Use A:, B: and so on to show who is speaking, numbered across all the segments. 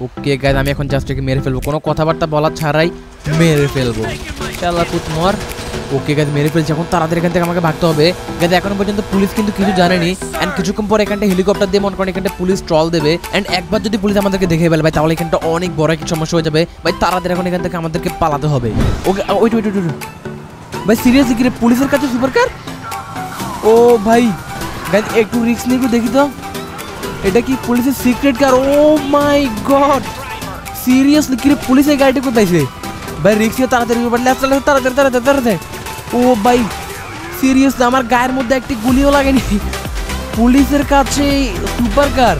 A: Okay guys আমি এখন just একে মেরে ফেলব। কোনো কথাবার্তা বলা ছাড়াই মেরে ফেলব। চাল্লা কুত মর ওকে গাইজ মেরে ফেলছি। এখন তাড়াতাড়ি এখান থেকে আমাকে ভাগতে হবে। গাইজ এখনও পর্যন্ত পুলিশ কিন্তু কিছু জানেনি। অ্যান্ড কিছুক্ষণ পর এখানটা হেলিকপ্টার দিয়ে মনে করেন এখানটা পুলিশ ট্রল দেবে। অ্যান্ড একবার যদি পুলিশ আমাদেরকে দেখে ফেলে ভাই তাহলে এখানটা অনেক বড় একটা সমস্যা হয়ে যাবে। ভাই তাড়াতাড়ি এখন এখান থেকে আমাদেরকে পালাতে হবে। ওকে ওইট ওইট ওইট ভাই সিরিয়াসলি কি রে? পুলিশের কাছে সুপার কার ও ভাই। গাইজ একটু রিস্ক নিয়ে দেখি তো। এটা কি পুলিশের secret car oh my god seriously কি পুলিশ এই গাড়িটা কোথায় ভাই রিক্সিও তাড়াতাড়ি লেফট তাড়াতাড়ি তাড়াতাড়ি তাড়াতাড়ি তাড়াতাড়ি। ও ভাই সিরিয়াসলি আমার গায়ের মধ্যে একটি গুলিও লাগেনি। পুলিশের কাছে super car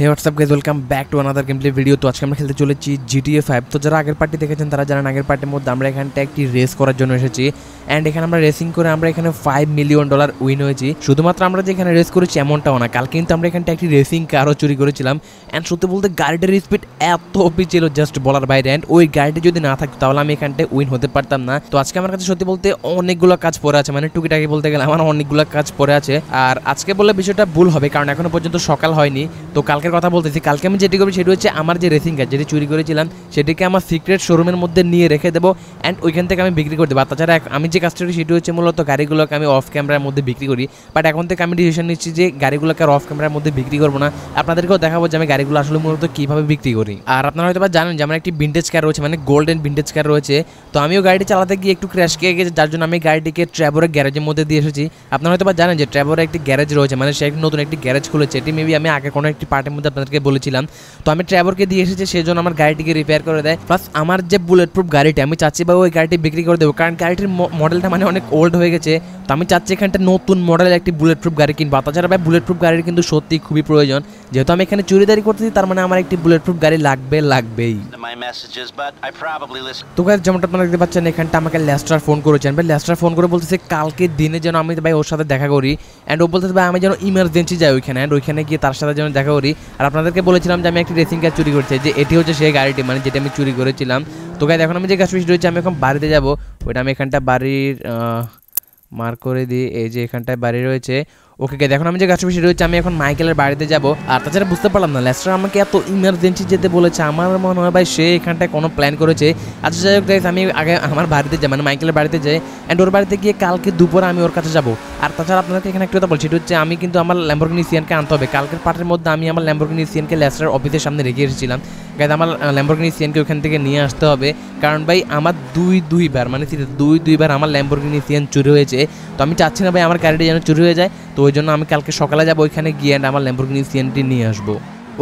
A: hey what's up guys welcome back to another gameplay video তো আজকে আমরা খেলতে চলেছি জিটিএ ফাইভ তো যারা আগের পার্টি দেখেছেন, তারা জানেন আগের পার্টির মধ্যে আমরা এখানটা একটি রেস করার জন্য এসেছি। অ্যান্ড এখানে আমরা রেসিং করে আমরা এখানে ফাইভ মিলিয়ন ডলার উইন হয়েছি। শুধুমাত্র আমরা যে এখানে রেস করেছি এমনটাও না। কাল কিন্তু আমরা এখানটা একটি রেসিং কারও চুরি করেছিলাম। অ্যান্ড সত্যি বলতে গাড়িটার স্পিড এত অপি ছিল জাস্ট বলার বাইরে। অ্যান্ড ওই গাড়িটি যদি না থাকতো, তাহলে আমি এখানটায় উইন হতে পারতাম না। তো আজকে আমার কাছে সত্যি বলতে অনেকগুলো কাজ পড়ে আছে। মানে টুকিটাকি বলতে গেলে আমার অনেকগুলো কাজ পড়ে আছে। আর আজকে বলে বিষয়টা ভুল হবে, কারণ এখনও পর্যন্ত সকাল হয়নি। তো কালকের কথা বলতেছি। কালকে আমি যেটি করব সেটি হচ্ছে আমার যে রেসিং কার যেটি চুরি করেছিলাম, সেটিকে আমার সিক্রেট শোরুমের মধ্যে নিয়ে রেখে দেবো অ্যান্ড ওইখান থেকে আমি বিক্রি করে দেবো। তাছাড়া আমি যে কাজটা করি সেটি হচ্ছে মূলত গাড়িগুলোকে আমি অফ ক্যামেরার মধ্যে বিক্রি করি। বাট এখন থেকে আমি ডিসিশন নিচ্ছি যে গাড়িগুলোকে আর অফ ক্যামেরার মধ্যে বিক্রি করব না। আপনাদেরকেও দেখাবো যে আমি গাড়িগুলো আসলে মূলত কীভাবে বিক্রি করি। আর আপনারা হয়তো জানেন যে আমার একটি ভিন্টেজ কার রয়েছে মানে গোল্ডেন ভিন্টেজ কার রয়েছে। তো আমিও গাড়িটি চালাতে গিয়ে একটু ক্র্যাশ খেয়ে গেছে, যার জন্য আমি গাড়িটিকে ট্র্যাভরের গ্যারেজের মধ্যে দিয়ে এসেছি। আপনারা হয়তো জানেন যে ট্র্যাভরের একটি গ্যারেজ রয়েছে মানে সে নতুন একটি গ্যারেজ খুলেছে। এটি মেবি আমি আগে কোনো একটি পার্টের মধ্যে আপনাদেরকে বলেছিলাম। তো আমি ট্র্যাভরকে দিয়ে এসেছি সেই জন্য আমার গাড়িটিকে রিপেয়ার করে দেয়। প্লাস আমার যে বুলেট প্রুফ গাড়িটি আমি চাচ্ছি বা ওই গাড়িটি বিক্রি করে দেবো। কারণ গাড়িটির মডেলটা মানে অনেক ওল্ড হয়ে গেছে। তো আমি চাচ্ছি এখানটা নতুন মডেলের একটি বুলেট প্রুফ গাড়ি কিনবো। তাছাড়া ভাই বুলেট প্রুফ গাড়ির কিন্তু সত্যি খুবই প্রয়োজন। যেহেতু আমি এখানে চুরিদারি করতেছি তার মানে আমার একটি বুলেট প্রুফ গাড়ি লাগবে লাগবেই. তো গাইজ যেমনটা আপনারা দেখতে পাচ্ছেন এখানটা আমাকে ল্যাস্টার ফোন করেছেন। ভাই ল্যাস্টার ফোন করে বলতেছে কালকে দিনে যেন আমি ভাই ওর সাথে দেখা করি। অ্যান্ড ও বলতেছে ভাই আমি যেন ইমার্জেন্সি যাই ওইখানে। অ্যান্ড ওইখানে গিয়ে তার সাথে যেন দেখা করি। আর আপনাদেরকে বলেছিলাম যে আমি একটি রেসিং কার চুরি করছি, যে এটি হচ্ছে সেই গাড়িটি মানে যেটা আমি চুরি করেছিলাম। তো গাইজ এখন আমি যে কাজ রয়েছে, আমি এখন বাড়িতে যাব। ওইটা আমি এখানটা বাড়ির মার্ক করে দিই। এই যে এখানটায় বাড়ি রয়েছে। ওকে গাইজ এখন আমি যে গাছ বেশি রয়েছে, আমি এখন মাইকেলের বাড়িতে যাব। আর তাছাড়া বুঝতে পারলাম না, লেস্টার আমাকে এত ইমার্জেন্সি যেতে বলেছে, আমার মনে হয় ভাই সে এখানটায় কোনো প্ল্যান করেছে। আচ্ছা যাই হোক গাইজ আমি আগে আমার বাড়িতে যাই মানে মাইকেলের বাড়িতে যাই অ্যান্ড ওর বাড়িতে গিয়ে কালকে দুপুরে আমি ওর কাছে যাব। আর তাছাড়া আপনাদেরকে এখানে একটা কথা বলছি সেটা হচ্ছে আমি কিন্তু আমার ল্যাম্বরগিনি সিয়ানকে আনতে হবে। কালকের পার্টের মধ্যে আমি আমার ল্যাম্বরগিনি সিয়ানকে লেস্টার অফিসের সামনে রেখে এসেছিলাম। গাইজ আমার ল্যাম্বরগিনি সিয়ানকে ওখান থেকে নিয়ে আসতে হবে, কারণ ভাই আমার দুই, দুইবার মানে দুই, দুইবার আমার ল্যাম্বরগিনি সিয়ান চুরি হয়েছে। তো আমি চাচ্ছি না ভাই আমার গাড়িটা যেন চুরি হয়ে যায়। তো ওই জন্য আমি কালকে সকালে যাব ওইখানে গিয়ে আমার ল্যাম্বরগিনি সিয়ানটি নিয়ে আসব।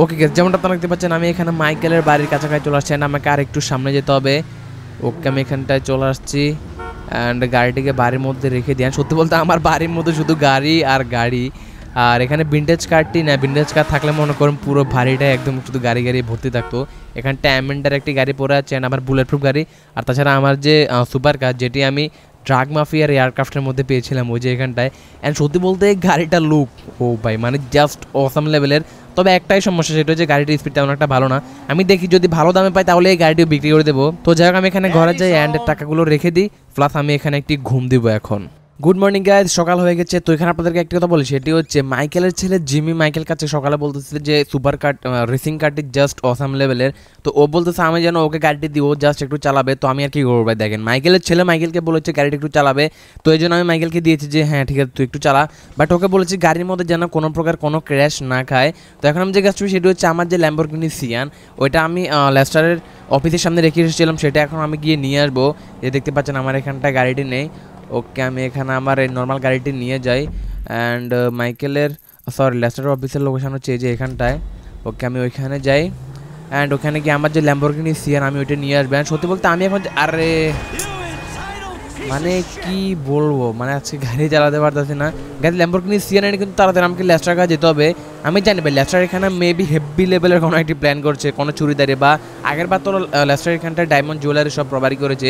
A: ওকে গেস যেমনটা আপনারা দেখতে পাচ্ছেন, আমি এখানে মাইকেলের বাড়ির কাছাকাছি চলে আসছি আমাকে আর একটু সামনে যেতে হবে। ওকে আমি এখানটায় চলে আসছি অ্যান্ড গাড়িটিকে বাড়ির মধ্যে রেখে দিই। সত্যি বলতে আমার বাড়ির মধ্যে শুধু গাড়ি আর গাড়ি। আর এখানে ভিন্টেজ কারটি না ভিন্টেজ কার থাকলে মনে করুন পুরো ভারীটা একদম শুধু গাড়ি গাড়ি ভর্তি থাকতো। এখানটা অ্যামেন্ডার একটি গাড়ি পড়ে আছে আমার বুলেট প্রুফ গাড়ি। আর তাছাড়া আমার যে সুপার কার যেটি আমি ড্রাগ মাফিয়ার এয়ারক্রাফটের মধ্যে পেয়েছিলাম ওই যে এখানটায়। অ্যান্ড সত্যি বলতে গাড়িটা গাড়িটার লুক ও ভাই মানে জাস্ট অসাম লেভেলের তবে একটাই সমস্যা সেটা হচ্ছে গাড়িটির স্পিড তেমন একটা ভালো না। আমি দেখি যদি ভালো দামে পাই তাহলে এই গাড়িটিও বিক্রি করে দেবো। তো যাই হোক আমি এখানে ঘরে যাই অ্যান্ডের টাকাগুলো রেখে দিই প্লাস আমি এখানে একটি ঘুম দিব এখন। গুড মর্নিং গাইজ সকাল হয়ে গেছে। তো এখানে আপনাদেরকে একটি কথা বলি, সেটি হচ্ছে মাইকেলের ছেলে জিমি মাইকেল কাছে সকালে বলতেছে যে সুপার কার রেসিং কারটি জাস্ট অসাম লেভেলের তো ও বলতেছে, আমি যেন ওকে গাড়িটি দিব জাস্ট একটু চালাবে। তো আমি আর কি করব ভাই, দেখেন, মাইকেলের ছেলে মাইকেলকে বলেছে গাড়িটি একটু চালাবে। তো এই জন্য আমি মাইকেলকে দিয়েছি যে হ্যাঁ ঠিক আছে, তুই একটু চালা। বাট ওকে বলেছি গাড়ির মধ্যে যেন কোনো প্রকার কোনো ক্র্যাশ না খায়। তো এখন আমি যে করি, সেটি হচ্ছে আমার যে ল্যাম্বরগিনি সিয়ান ওইটা আমি লেস্টারের অফিসের সামনে রেখে এসেছিলাম, সেটা এখন আমি গিয়ে নিয়ে আসব। যে দেখতে পাচ্ছেন, আমার এখানটা গাড়িটি নেই। ওকে আমি এখানে আমার এই নর্মাল গাড়িটি নিয়ে যাই অ্যান্ড মাইকেলের সরি লেস্টার অফিসের লোকেশন হচ্ছে এই যে এখানটায়। ওকে আমি ওইখানে যাই অ্যান্ড ওখানে গিয়ে আমার যে ল্যাম্বরগিনি সিয়ান আমি ওইটা নিয়ে আসব। And সত্যি বলতে আমি এখন আরে মানে কি বলব? মানে আজকে গাড়ি চালাতে পারতেছি না। গাড়ি ল্যাম্বরগিনি সিয়ানে কিন্তু তাড়াতাড়ি আমাকে লেস্টার কাছে যেতে হবে। আমি জানি ভাই লেস্টার এখানে মেবি হেভি লেভেলের কোনো একটি প্ল্যান করছে, কোনো চুরিদারি বা আগের বার তো লেস্টার এখানটায় ডায়মন্ড জুয়েলারি সব রবারি করেছে,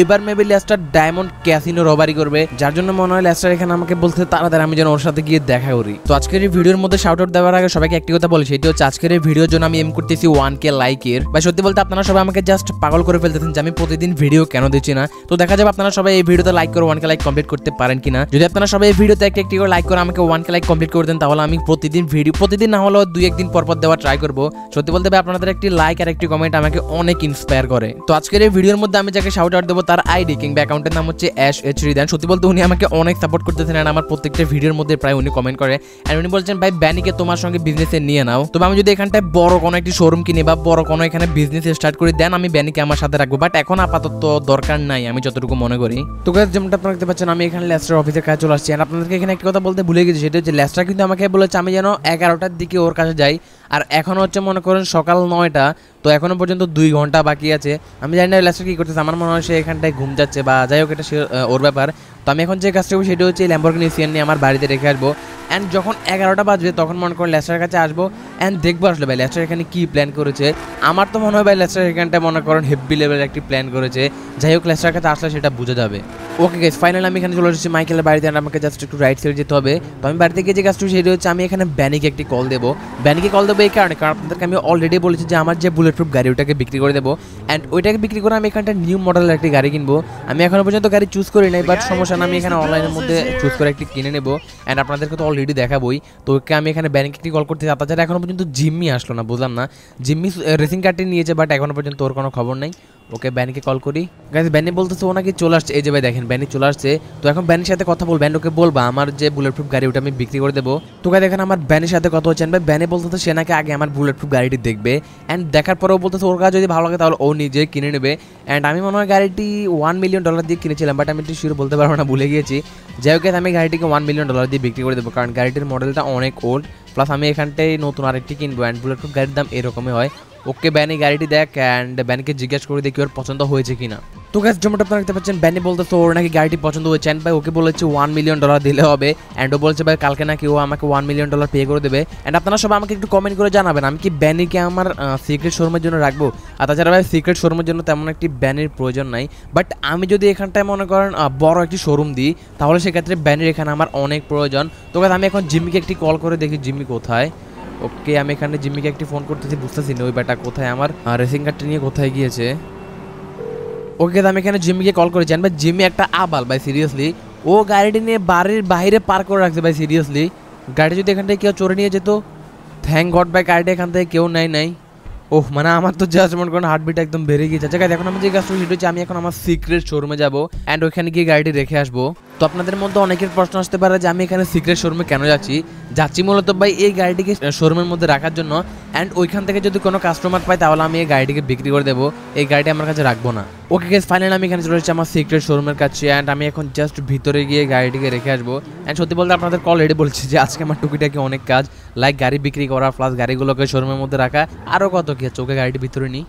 A: এবার maybe Lester diamond casino robbery করবে, যার জন্য মনে হয় লেস্টার এখানে আমাকে বলতে তাড়াতাড়ি আমি যেন ওর সাথে গিয়ে দেখা করি। তো আজকের এই ভিডিওর মধ্যে শাউট আউট দেওয়ার আগে সবাইকে একটি কথা বলি, সেটি হচ্ছে আজকের এই ভিডিওর জন্য আমি এম করতেছি ওয়ান কে লাইকের বা সত্যি বলতে আপনারা সবাই আমাকে জাস্ট পাগল করে ফেলতেছেন যে আমি প্রতিদিন ভিডিও কেন দিচ্ছি না। তো দেখা যাবে আপনারা সবাই এই ভিডিওতে লাইক করে ওয়ান কে লাইক কমপ্লিট করতে পারেন কিনা। যদি আপনারা সবাই এই ভিডিওতে একটি একটি করে লাইক করে আমাকে ওয়ান কে লাইক কমপ্লিট করে দেন, তাহলে আমি প্রতিদিন ভিডিও প্রতিদিন না হলেও দুই একদিন পরপর পর দেওয়া ট্রাই করব। সত্যি বলতে হবে আপনাদের একটি লাইক আর একটি কমেন্ট আমাকে অনেক ইন্সপায়ার করে। তো আজকের এই ভিডিওর মধ্যে আমি যাকে শাউট আউট দেবো তার আইডি কিংবা অ্যাকাউন্টের নাম হচ্ছে অ্যাশ এইচ রিদান সত্যি বলতে উনি আমাকে অনেক সাপোর্ট করতেছেন আর আমার প্রত্যেকটা ভিডিওর মধ্যে প্রায় উনি কমেন্ট করে। আর উনি বলছেন ভাই ব্যানিকে তোমার সঙ্গে বিজনেসে নিয়ে নাও। তবে আমি যদি এখানটায় বড় কোনো একটি শোরুম কিনি বা বড় কোনো এখানে বিজনেস স্টার্ট করি দেন আমি ব্যানিকে আমার সাথে রাখব। বাট এখন আপাতত দরকার নাই আমি যতটুকু মনে করি। তো guys, যেমনটা আপনারা দেখতে পাচ্ছেন আমি এখানে লেস্টার অফিসের কাছে চলে আসছি। আর আপনাদেরকে এখানে একটা কথা বলতে ভুলে গেছি সেটা হচ্ছে লেস্টার কিন্তু আমাকে বলেছে আমি যেন এগারোটার দিকে ওর কাছে যাই। আর এখন হচ্ছে মনে করেন সকাল নয়টা, তো এখনও পর্যন্ত দুই ঘণ্টা বাকি আছে। আমি জানি না লেস্টার কী করতেছে, আমার মনে হয় সে এখানটায় ঘুম যাচ্ছে বা যাই হোক এটা ওর ব্যাপার। তো আমি এখন যে কাজটা করব সেটা হচ্ছে ল্যাম্বরগিনি সিএন নিয়ে আমার বাড়িতে রেখে আসব। অ্যান্ড যখন এগারোটা বাজবে, তখন মনে করেন লেস্টারের কাছে আসব। অ্যান্ড দেখব আসলে ভাই লেস্টার এখানে কী প্ল্যান করেছে। আমার তো মনে হয় ভাই লেস্টার এখানটা মনে করেন হেভি লেভেলের একটি প্ল্যান করেছে। যাই হোক লেস্টারের কাছে আসলে সেটা বোঝা যাবে। ওকে গেস ফাইনাল আমি এখানে চলে এসেছি মাইকেলের বাড়িতে আমাকে জাস্ট একটু রাইট সাইড যেতে হবে। তো আমি বাড়িতে গিয়ে যে কাজটা সেটা হচ্ছে আমি এখানে ব্যানিকে একটি কল দেবো। ব্যানিকে কল দেবো এই কারণে কারণ আপনাদেরকে আমি অলরেডি বলেছি যে আমার যে বুলেট প্রুফ গাড়ি ওটাকে বিক্রি করে দেবো। অ্যান্ড ওইটাকে বিক্রি করে আমি এখানটা নিউ মডেলের একটি গাড়ি কিনবো। আমি এখনও পর্যন্ত গাড়ি চুজ করি নাই বাট সমস্যা না, আমি এখানে অনলাইনের মধ্যে চুজ করে একটি কিনে নেব। অ্যান্ড আপনাদেরকে তো অলরেডি দেখাবই। তো ওকে আমি এখানে ব্যাংকে একটি কল করতে তাছাড়া এখনও পর্যন্ত জিম্মি আসলো না, বুঝলাম না। জিম্মি রেসিং কার্ডটি নিয়েছে বাট এখনও পর্যন্ত ওর কোনো খবর নেই। ওকে ব্যানিকে কল করি। গাইজ ব্যানি বলতেছে ও নাকি চলে আসছে। এই যে ভাই দেখেন, ব্যানি চলে আসছে। তো এখন ব্যানির সাথে কথা বল ব্যান ওকে বলবা, আমার যে বুলেট প্রুফ গাড়ি ওটা আমি বিক্রি করে দেবো। তো গাই দেখেন আমার ব্যানের সাথে কথা হচ্ছে। ভাই, ব্যানে বলতেছে সে নাকি আগে আমার বুলেট প্রুফ গাড়িটি দেখবে। অ্যান্ড দেখার পরেও বলতেছে ওর কাছে যদি ভালো লাগে তাহলে ও নিজে কিনে নেবে। অ্যান্ড আমি মনে হয় গাড়িটি ওয়ান মিলিয়ন ডলার দিয়ে কিনেছিলাম বাট আমি একটু শিওর বলতে পারব না, ভুলে গিয়েছি। যাই হোক আমি গাড়িটিকে ওয়ান মিলিয়ন ডলার দিয়ে বিক্রি করে দেবো, কারণ গাড়িটির মডেলটা অনেক ওল্ড প্লাস আমি এখানটায় নতুন আরেকটি কিনবো। অ্যান্ড বুলেট প্রুফ গাড়ির দাম এরকমই হয়। ওকে ব্যানি গাড়িটি দেখ অ্যান্ড ব্যানকে জিজ্ঞেস করে দেখি ওর পছন্দ হয়েছে কিনা। তো গ্যাস যেমনটা আপনারা দেখতে পাচ্ছেন, ব্যানি বলতেছে ওর নাকি গাড়িটি পছন্দ হয়েছে অ্যান্ড ভাই ওকে বলেছে ওয়ান মিলিয়ন ডলার দিলে হবে অ্যান্ড ও বলছে, ভাই, কালকে নাকি ও আমাকে ওয়ান মিলিয়ন ডলার পে করে দেবে। অ্যান্ড আপনারা সবাই আমাকে একটু কমেন্ট করে জানাবেন, আমি কি ব্যানিকে আমার সিক্রেট শোরুমের জন্য রাখব? আর তাছাড়া ভাই সিক্রেট শোরুমের জন্য তেমন একটি ব্যানের প্রয়োজন নাই বাট আমি যদি এখানটায় মনে করেন বড় একটি শোরুম দিই, তাহলে সেক্ষেত্রে ব্যানের এখানে আমার অনেক প্রয়োজন। তো আমি এখন জিমিকে একটি কল করে দেখি জিমি কোথায়? ওকে, আমি এখানে জিম্মিকে একটি ফোন করতেছি, বুঝতেছি না, ওই ব্যাটা কোথায়? আমার রেসিং কারটি নিয়ে কোথায় গিয়েছে? ওকে আমি এখানে জিম্মিকে কল করে জানবে, জিম্মি একটা আবাল, ভাই সিরিয়াসলি ও গাড়িটি নিয়ে বাড়ির বাইরে পার করে রাখছে, ভাই সিরিয়াসলি গাড়ি যদি এখান থেকে কেউ চড়ে নিয়ে যেত থ্যাংক গড ভাই, গাড়িটা এখান থেকে কেউ নেয় নাই। ওহ মানে আমার তো জাস্ট মনে করেন হার্টবিট একদম বেড়ে গিয়েছে। আচ্ছা এখন আমি যে কাজটা হচ্ছে আমি এখন আমার সিক্রেট শোরুমে যাব অ্যান্ড ওখানে গিয়ে গাড়িটি রেখে আসব। তো আপনাদের মধ্যে অনেকের প্রশ্ন আসতে পারে যে আমি এখানে সিক্রেট শোরুমে কেন যাচ্ছি? যাচ্ছি মূলত ভাই এই গাড়িটিকে শোরুমের মধ্যে রাখার জন্য। অ্যান্ড ওইখান থেকে যদি কোনো কাস্টমার পাই তাহলে আমি এই গাড়িটিকে বিক্রি করে দেবো। এই গাড়িটি আমার কাছে রাখব না। ওকে গেস ফাইনাল আমি এখানে চলে এসেছি আমার সিক্রেট শোরুমের কাছে। অ্যান্ড আমি এখন জাস্ট ভিতরে গিয়ে গাড়িটিকে রেখে আসব। অ্যান্ড সত্যি বলতে আপনাদের কল রেডি বলছি যে আজকে আমার টুকিটাকি অনেক কাজ। লাইক গাড়ি বিক্রি করা প্লাস গাড়িগুলোকে শোরুমের মধ্যে রাখা। আরও কত কি আছে? ওকে গাড়িটি ভিতরে নিই।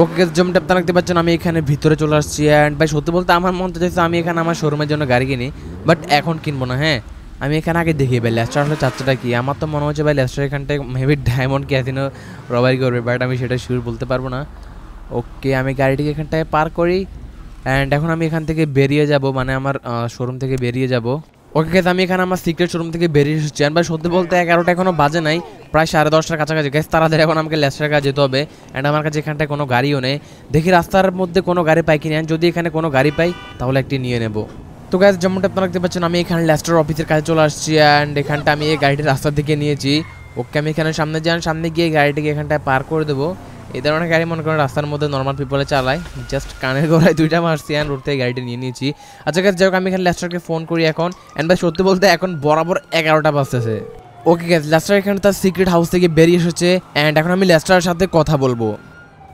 A: ওকে যেমনটা আপনারা দেখতে পাচ্ছেন, আমি এখানে ভিতরে চলে আসছি। অ্যান্ড ভাই, সত্যি বলতে আমার মন চাইছে আমি এখানে আমার শোরুমের জন্য গাড়ি কিনি বাট এখন কিনবো না হ্যাঁ? আমি এখানে আগে দেখি ভাই ল্যাস্টার আসলে চাচ্চাটা কি? আমার তো মনে হচ্ছে ভাই ল্যাস্টার এখানটায় মেবি ডায়মন্ড ক্যাসিনো রবারি করবে বাট আমি সেটা শিওর বলতে পারব না। ওকে আমি গাড়িটিকে এখানটায় পার করি অ্যান্ড এখন আমি এখান থেকে বেরিয়ে যাব মানে আমার শোরুম থেকে বেরিয়ে যাব। ওকে guys, আমি এখানে আমার সিক্রেট শোরুম থেকে বেরিয়ে এসেছি। আর ভাই সত্যি বলতে এগারোটা এখনও বাজে নাই প্রায় সাড়ে দশটার কাছাকাছি। গ্যাস তাড়াতাড়ি এখন আমাকে লেস্টার কাছে যেতে হবে। অ্যান্ড আমার কাছে এখানটায় কোনো গাড়িও নেই। দেখি রাস্তার মধ্যে কোনো গাড়ি পাই কিনা। যদি এখানে কোনো গাড়ি পাই তাহলে একটি নিয়ে নেব। তো গ্যাস যেমনটা আপনারা দেখতে পাচ্ছেন আমি এখানে লেস্টার অফিসের কাছে চলে আসছি। অ্যান্ড এখানটা আমি এই গাড়িটি রাস্তার দিকে নিয়েছি। ওকে আমি এখানে সামনে যান সামনে গিয়ে গাড়িটিকে এখানটায় পার করে দেবো। এই ধরনের গাড়ি মনে করেন রাস্তার মধ্যে নর্মাল পিপলে চালায়। জাস্ট কানের গোড়ায় দুইটা মারছি অ্যান্ড থেকে গাড়িটা নিয়ে নিয়েছি। আচ্ছা গেছে যাই হোক, আমি এখানে লাস্টারকে ফোন করি এখন। অ্যান্ড ভাই, সত্যি বলতে এখন বরাবর এগারোটা বাজতেছে। ওকে গ্যাস লেস্টার এখানে তার সিক্রেট হাউস থেকে বেরিয়ে এসেছে। অ্যান্ড এখন আমি লেস্টারের সাথে কথা বলব।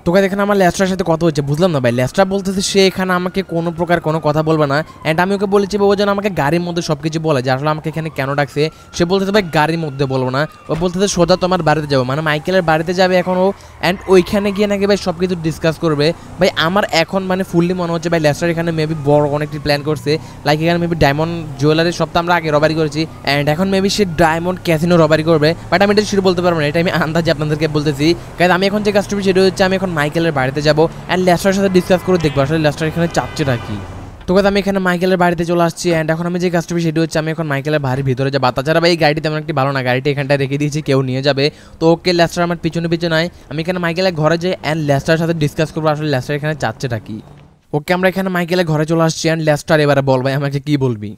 A: তোকে এখানে আমার লেস্টারের সাথে কথা হচ্ছে, বুঝলাম না ভাই। লেস্টার বলতেছে সে এখানে আমাকে কোনো প্রকার কোনো কথা বলবে না। অ্যান্ড আমি ওকে বলেছি, বাবু যেন আমাকে গাড়ির মধ্যে সব কিছু বলে। যে আসলে আমাকে এখানে কেন ডাকছে? সে বলতেছে, ভাই, গাড়ির মধ্যে বলব না। ও বলতেছে, সোজা তোমার বাড়িতে যাব। মানে মাইকেলের বাড়িতে যাবে এখন ও। অ্যান্ড ওইখানে গিয়ে নাকি ভাই সব কিছু ডিসকাস করবে। ভাই, আমার এখন মানে ফুললি মনে হচ্ছে, ভাই ল্যাস্টার এখানে মেবি বড় অনেকটি প্ল্যান করছে। লাইক এখানে মেবি ডায়মন্ড জুয়েলারি সব তো আমরা আগে রবারি করেছি। অ্যান্ড এখন মেবি সে ডায়মন্ড ক্যাসিনো রবারি করবে। বাট আমি এটা শুরু বলতে পারব না, এটা আমি আন্দাজে আপনাদেরকে বলতেছি। কারণ আমি এখন যে কাজটা সেটা হচ্ছে, আমি এখন মাইকেলের বাড়িতে যাব অ্যান্ড লেস্টারের সাথে ডিসকাস করে দেখব। আসলে লেস্টার এখানে চাচ্ছেটা কি তো কথা, আমি এখানে মাইকেলের বাড়িতে চলে আসছি অ্যান্ড এখন আমি যে কাজটা সেটি হচ্ছে আমি এখন মাইকেলের বাড়ির ভিতরে যাব। তাছাড়া ভাই, এই গাড়িটি তেমন একটি ভালো না। গাড়িটি এখানটায় রেখে দিয়েছি, কেউ নিয়ে যাবে। তো ওকে লেস্টার আমার পিছনে পিছনে নাই। আমি এখানে মাইকেলের ঘরে যাই অ্যান্ড লেস্টারের সাথে ডিসকাস করব আসলে লেস্টার এখানে চাচ্ছেটা কি ওকে আমরা এখানে মাইকেলের ঘরে চলে আসছি অ্যান্ড লেস্টার এবারে বল ভাই, আমাকে কি বলবি?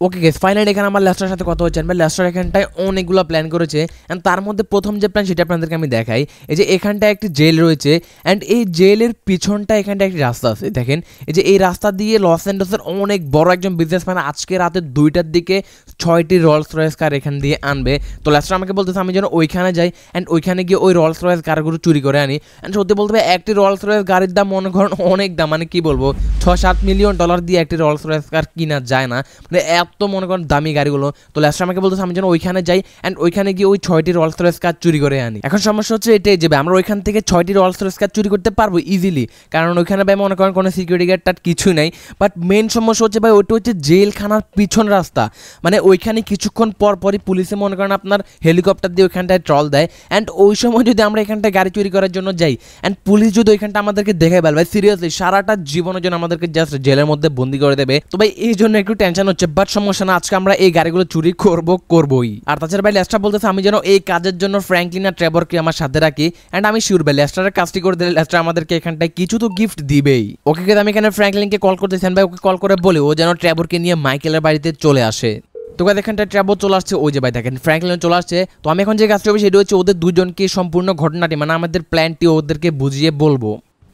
A: ওকে গেস ফাইনালি এখানে আমার ল্যাস্টার সাথে কথা হচ্ছে। বা ল্যাস্টার এখানটায় অনেকগুলো প্ল্যান করেছে অ্যান্ড তার মধ্যে প্রথম যে প্ল্যান সেটা আপনাদেরকে আমি দেখাই। এই যে এখানটায় একটি জেল রয়েছে অ্যান্ড এই জেলের পিছনটা এখানটা একটি রাস্তা আছে। দেখেন, এই যে এই রাস্তা দিয়ে লস অ্যান্ডোসের অনেক বড় একজন বিজনেসম্যান আজকে রাতে দুইটার দিকে ছয়টি রলস রয়েস কার এখান দিয়ে আনবে। তো ল্যাস্টার আমাকে বলতেছে, আমি যেন ওইখানে যাই অ্যান্ড ওইখানে গিয়ে ওই রলস রয়েস কারগুলো চুরি করে আনি। অ্যান্ড সত্যি বলতে হবে একটি রলস রয়েস গাড়ির দাম মনে করেন অনেক দাম। মানে কি বলব? ছ সাত মিলিয়ন ডলার দিয়ে একটি রলস রয়েস কার কিনা যায় না। মানে এত মনে করেন দামি গাড়িগুলো। তো লাস্ট আমাকে বলতেছে আমি যেন ওইখানে যাই অ্যান্ড ওইখানে গিয়ে ওই ছয়টি রলস রয়েস কার চুরি করে আনি। এখন সমস্যা হচ্ছে এটাই যে ভাই, আমরা ওইখান থেকে ছয়টি রলস রয়েস কার চুরি করতে পারব ইজিলি কারণ ওইখানে ভাই মনে করেন কোনো সিকিউরিটি গার্ড টার কিছু নাই। বাট মেন সমস্যা হচ্ছে ভাই ওইটা হচ্ছে জেলখানার পিছন রাস্তা। মানে ওইখানে কিছুক্ষণ পর পরই পুলিশে মনে করেন আপনার হেলিকপ্টার দিয়ে ওইখানটায় ট্রল দেয়। অ্যান্ড ওই সময় যদি আমরা এখানটায় গাড়ি চুরি করার জন্য যাই অ্যান্ড পুলিশ যদি ওইখানটা আমাদেরকে দেখে ফেল ভাই সিরিয়াসলি সারাটা জীবনের জন্য আমাদেরকে জাস্ট জেলের মধ্যে বন্দি করে দেবে। তো ভাই এই জন্য একটু টেনশন হচ্ছে। বাট সমস্যা না, আজকে আমরা এই গাড়িগুলো চুরি করব, করবই। আর তাছাড়া ভাই লেস্টার বলতেছে, আমি যেন এই কাজের জন্য ফ্র্যাঙ্কলিন আর ট্রেবরকে আমার সাথে রাখি। অ্যান্ড আমি শিওর ভাই লেস্টারের কাজটি করে দিলে লেস্টার আমাদেরকে এখানটায় কিছু তো গিফট দিবেই। ওকে কিন্তু আমি এখানে ফ্র্যাঙ্কলিনকে কল করতেছেন ভাই, ওকে কল করে বলি, ও যেন ট্রেবরকে নিয়ে মাইকেলের বাড়িতে চলে আসে। তো গাইজ এখানটা চলে আসছে, ওই যে ভাই, দেখেন ফ্র্যাঙ্কলিন চলে আসছে। তো আমি এখন যে কাজটা হবে সেটা হচ্ছে ওদের দুজনকে সম্পূর্ণ ঘটনাটি মানে আমাদের প্ল্যানটি ওদেরকে বুঝিয়ে বলব।